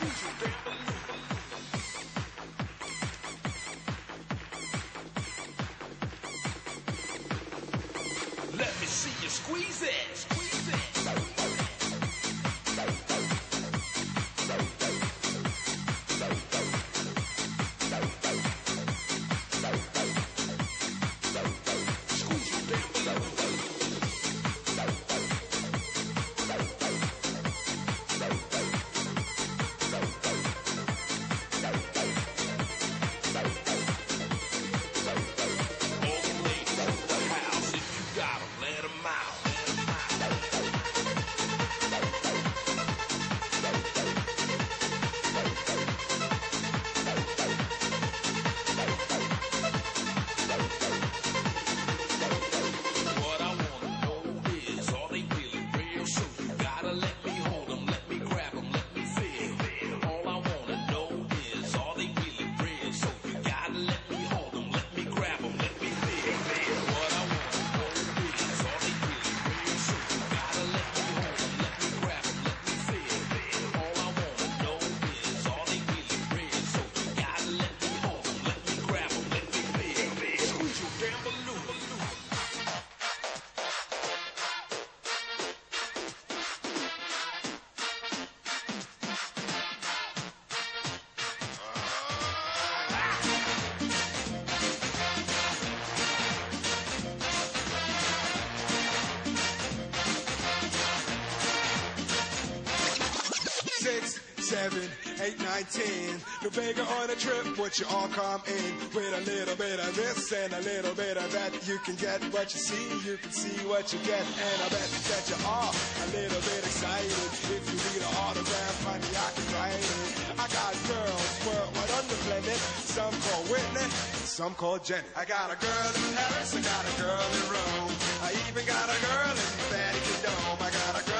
Let me see you squeeze it. Seven, eight, nine, ten. The beggar on a trip, but you all come in with a little bit of this and a little bit of that. You can get what you see, you can see what you get, and I bet that you are a little bit excited. If you need an autograph, honey, I can write it. I got girls worldwide underblended. Some call Whitney, some call Jenny. I got a girl in Paris, I got a girl in Rome. I even got a girl in Vatican Dome. I got a girl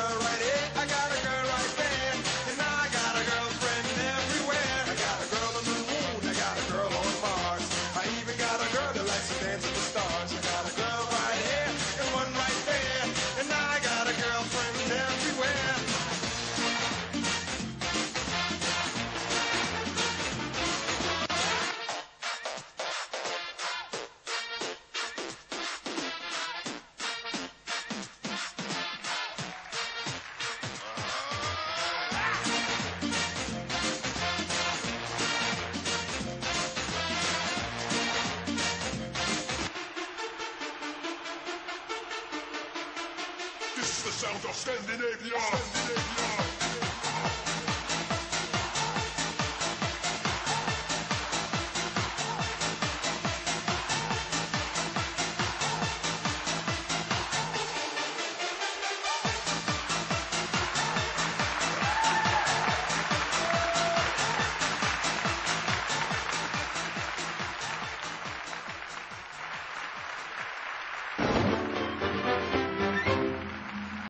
This is the sound of Scandinavia. Scandinavia.